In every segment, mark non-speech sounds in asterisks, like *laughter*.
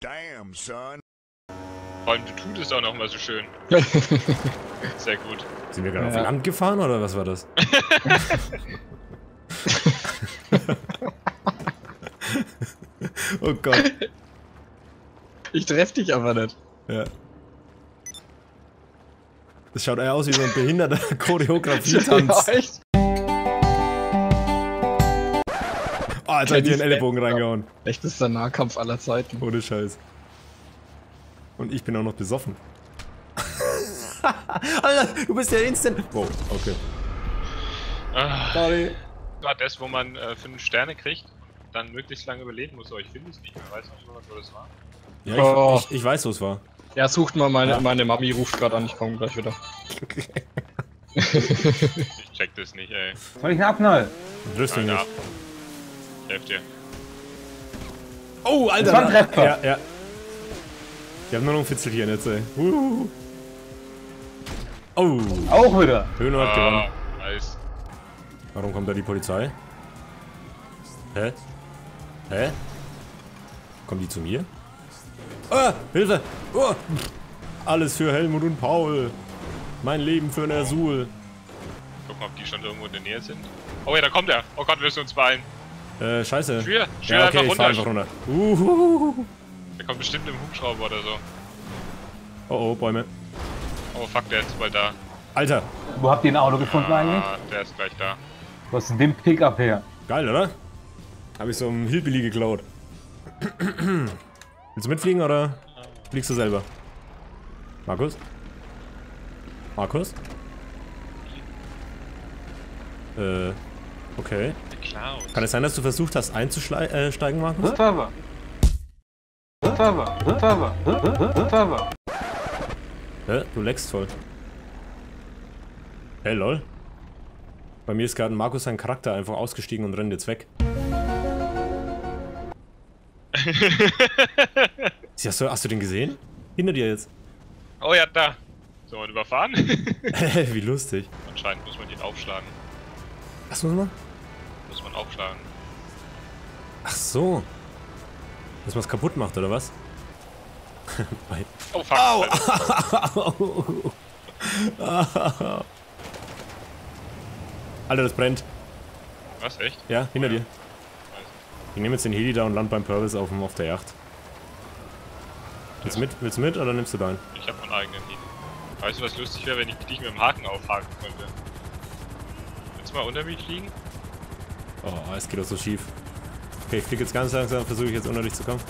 Damn, son. Vor allem, du tut es auch noch mal so schön. *laughs* Sehr gut. Sind wir gerade auf Ja. Land gefahren oder was war das? *laughs* *laughs* oh Gott. Ich treff dich aber nicht. Ja. Das schaut eher aus wie so ein behinderter *laughs* Choreografie-Tanz. Ja, echt? Oh, Alter, hat dir einen Ellenbogen reingehauen. Echtester Nahkampf aller Zeiten. Ohne Scheiß. Und ich bin auch noch besoffen. *laughs* Alter, du bist ja instant. Wow, okay. Ah, Sorry. war das, wo man äh, 5 Sterne kriegt und dann möglichst lange überleben muss, aber ich finde es nicht mehr. Weiß noch jemand, wo das war? Ja, ich, Oh. ich, ich weiß, wo es war. Ja, sucht mal, meine, Ja. meine Mami ruft gerade an, ich komme gleich wieder. *laughs* Ich check das nicht, ey. Soll ich einen abknallen? Rüstung Nein, nicht. ab. Ich helf dir. Oh, Alter! Das war ein Treffer. Ja, ja. Wir haben nur noch ein Fitzeltier jetzt, ey. Uhuhu. Oh, Auch wieder. Höhner hat gewonnen. Ah, nice. Warum kommt da die Polizei? Hä? Hä? Kommen die zu mir? Ah, Hilfe! Oh. Alles für Helmut und Paul. Mein Leben für Nersul. Gucken, ob die schon irgendwo in der Nähe sind. Oh ja, da kommt er. Oh Gott, wirst du uns beeilen. Äh, scheiße. Schwer, schwer Ja, okay, einfach runter. einfach runter. Uhuhu. Der kommt bestimmt im Hubschrauber oder so. Oh oh, Bäume. Oh fuck, der ist bald da. Alter, Wo habt ihr ein Auto gefunden eigentlich? Ah, der ist gleich da. Wo ist denn den Pickup her? geil, oder? Hab ich so einen Hillbilly geklaut. Willst du mitfliegen oder fliegst du selber? Markus? Markus? Äh, okay. Kann es sein, dass du versucht hast einzusteigen, Markus? Server. Server. Server. Server. Hä? Du leckst voll. Hey, lol. Bei mir ist gerade Markus sein Charakter einfach ausgestiegen und rennt jetzt weg. *laughs* hast, du, hast du den gesehen? Hinter dir jetzt. Oh ja, da. Soll man überfahren? *laughs* Wie lustig. Anscheinend muss man ihn aufschlagen. Was muss man? Muss man aufschlagen. Ach so. Dass man es kaputt macht, oder was? *laughs* Oh fuck. Alter. Alter, das brennt. Was, echt? Ja, hinter dir. Ich nehme jetzt den Heli da und land beim Purvis auf, dem- auf der Yacht. Willst du mit, willst mit oder nimmst du deinen? Ich hab meinen eigenen Lied. Weißt du, was lustig wäre, wenn ich dich mit dem Haken aufhaken könnte? Willst du mal unter mich fliegen? Oh, es geht doch so schief. Okay, ich fliege jetzt ganz langsam, versuche ich jetzt unter dich zu kommen.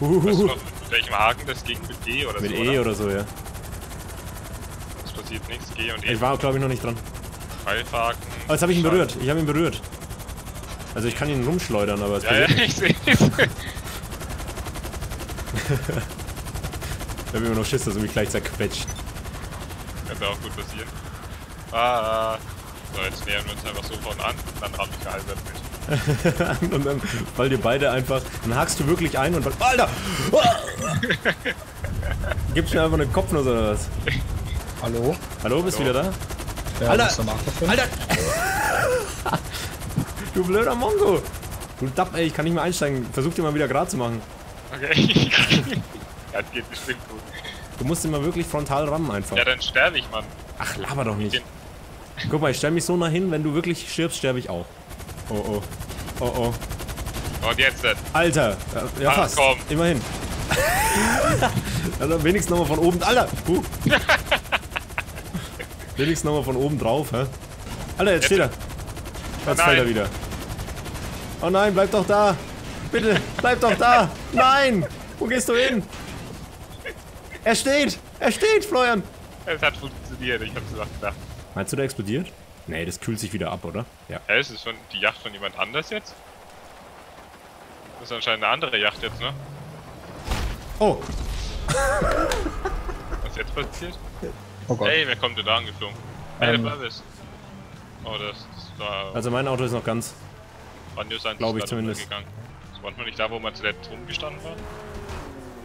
Weißt du Uhuhu. noch, mit welchem Haken das ging? Mit E oder Mit so? E oder so, ja. Es passiert nichts. G und E. Ich war, glaube ich, noch nicht dran. Pfeilhaken. Oh, jetzt habe ich ihn berührt. Ich habe ihn berührt. Also ich kann ihn rumschleudern, aber es Ja, ja, passiert ich sehe es. *laughs* Ich habe immer noch Schiss, dass er mich gleich zerquetscht. Könnte auch gut passieren. Ah. So, jetzt nähern wir uns einfach sofort an. Dann ramm ich gehalbert mit. *laughs* und dann fallt ihr beide einfach. Dann hakst du wirklich ein und dann. Alter! *laughs* Gibst mir einfach eine Kopfnuss oder was? Hallo? Hallo, bist du wieder da? Ja, Alter! Alter! Du blöder Mongo! Du Dapp, ey, ich kann nicht mehr einsteigen. Versuch dir mal wieder gerade zu machen. Okay. *laughs* das geht bestimmt gut. Du musst immer wirklich frontal rammen einfach. Ja, dann sterbe ich, Mann. Ach, laber doch nicht. Guck mal, ich stell mich so nah hin, wenn du wirklich stirbst, sterbe ich auch. Oh oh. Oh oh. Und jetzt dann. Alter! Ja, ja Ach, fast. komm. Immerhin. *laughs* also wenigstens nochmal von oben. Alter! Huh. *laughs* wenigstens nochmal von oben drauf, hä? Alter, jetzt steht er. Jetzt fällt er nein. wieder. Oh nein, bleib doch da! Bitte, bleib doch da! Nein! Wo gehst du hin? Er steht! Er steht, Florian! Es hat funktioniert, ich hab's gesagt gedacht. Meinst du, der explodiert? Nee, das kühlt sich wieder ab, oder? Ja. Hä, ist es von die Yacht von jemand anders jetzt? Das ist anscheinend eine andere Yacht jetzt, ne? Oh! *laughs* Was jetzt passiert? Oh Gott. Ey, wer kommt denn da angeflogen? Hey, Ähm. der Purvis. Oh, das, das war Also mein Auto ist noch ganz. Grandios eigentlich glaub ich zumindest. untergegangen. Das war man nicht da, wo man zuletzt rumgestanden war?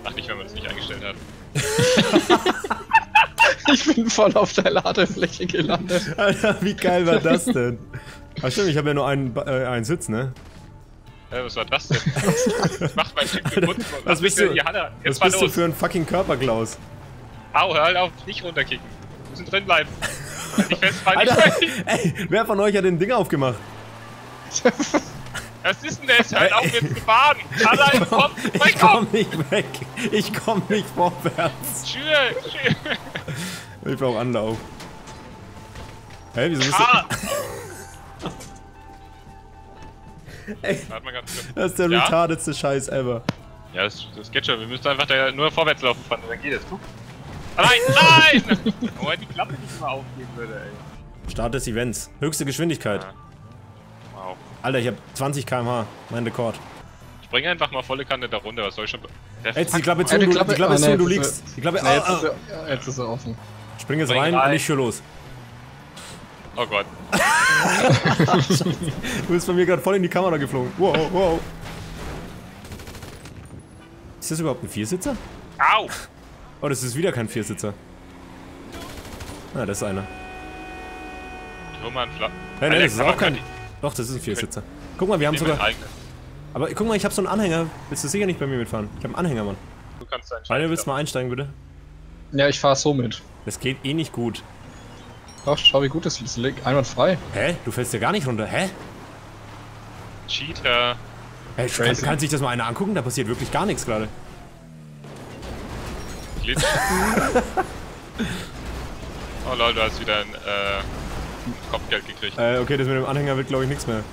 Ach, nicht, wenn man es nicht eingestellt hat. *laughs* Ich bin voll auf der Ladefläche gelandet. *laughs* Alter, wie geil war das denn? Ach stimmt, ich habe ja nur einen, äh, einen Sitz, ne? Hä, was war das denn? Mach mein Typ kaputt. was mich bist du- Halle. Was bist du für ein fucking Körper, Klaus? Au, hör halt auf, nicht runterkicken. Wir müssen drin bleiben. Halt dich fest, halt Alter, ey, wer von euch hat den Ding aufgemacht? *laughs* Was ist denn das? Halt auf jetzt zu fahren. *laughs* Allein, komm, Ich komm nicht weg. Ich komm nicht vorwärts. Tschüss. Ich brauch Anlauf. Hä, wieso bist du... Ah. *laughs* Ey. Das ist der Ja? retardedste Scheiß ever. Ja, das, das geht schon. Wir müssen einfach nur vorwärts laufen, Franz, dann geht es. Guck. Ah, nein, nein! *laughs* Wenn die Klappe nicht mal aufgehen würde, ey. Start des Events. Höchste Geschwindigkeit. Ja. Alter, ich hab 20 km/h. Mein Rekord. Spring einfach mal volle Kanne da runter, was soll ich schon. Jetzt die Klappe zu, die du, Klappe- die Klappe ah, ist nee, zu, du liegst. Die Klappe... Nee, jetzt, Ah, ist ah. er, ja, jetzt ist er offen. Spring jetzt Spring rein rein. und ich führ los. Oh Gott. *laughs* Du bist bei mir gerade voll in die Kamera geflogen. Wow, wow. Ist das überhaupt ein Viersitzer? Au! Oh, das ist wieder kein Viersitzer. Ah, das ist einer. Roman Fla. Nein, nein, das ist auch kein... Doch, das ist ein Viersitzer. Guck mal, wir haben sogar... Aber guck mal, ich hab so einen Anhänger. Willst du sicher nicht bei mir mitfahren? Ich hab einen Anhänger, Mann. Du kannst Rainer, Scheiß willst du mal einsteigen, bitte? Ja, ich fahr so mit. Das geht eh nicht gut. Doch, schau, wie gut das ist. Einwandfrei. Hä? Du fällst ja gar nicht runter. Hä? Cheater. Hey, kann, kann sich das mal einer angucken? Da passiert wirklich gar nichts gerade. Glitch. *laughs* oh lol, du hast wieder ein äh, Kopfgeld gekriegt. Äh, okay, das mit dem Anhänger wird, glaube ich, nichts mehr.